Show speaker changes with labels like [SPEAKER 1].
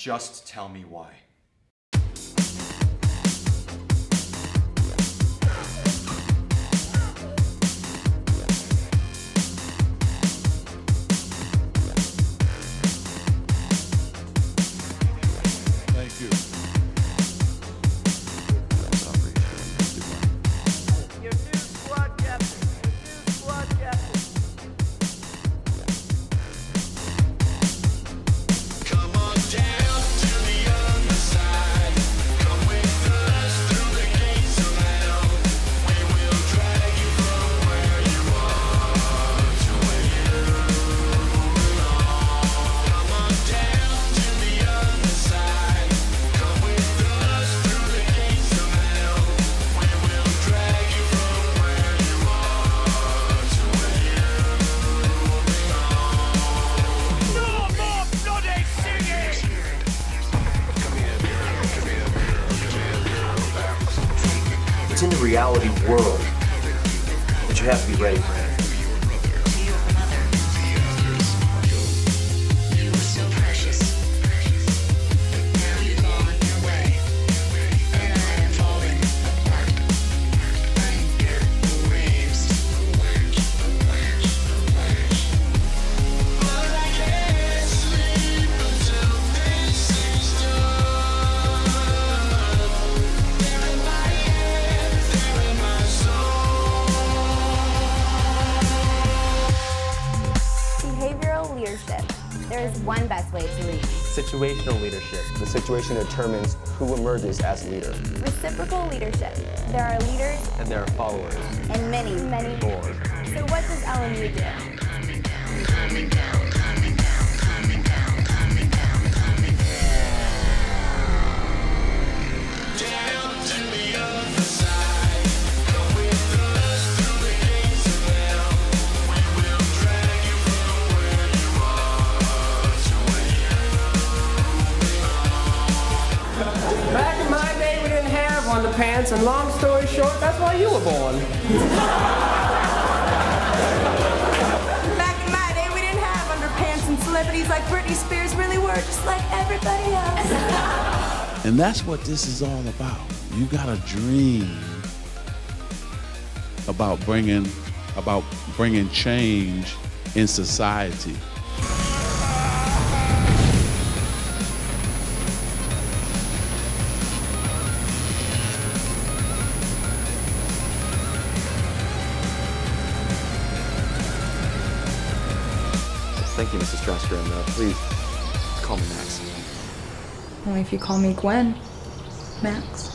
[SPEAKER 1] Just tell me why.
[SPEAKER 2] It's in the reality world, but you have to be ready for it.
[SPEAKER 3] There
[SPEAKER 4] is one best way to lead.
[SPEAKER 5] Situational leadership. The situation determines who emerges as leader.
[SPEAKER 4] Reciprocal leadership. There are leaders
[SPEAKER 5] And there are followers.
[SPEAKER 4] and many, many more. So what does LMU do?
[SPEAKER 6] Have underpants, and long story short, that's why you were born.
[SPEAKER 7] Back in my day, we didn't have underpants, and celebrities like Britney Spears really were just like everybody else.
[SPEAKER 8] And that's what this is all about. You got a dream about bringing about bringing change in society.
[SPEAKER 2] Thank you, Mrs. Strasser, and uh, please call me Max.
[SPEAKER 7] Only if you call me Gwen, Max.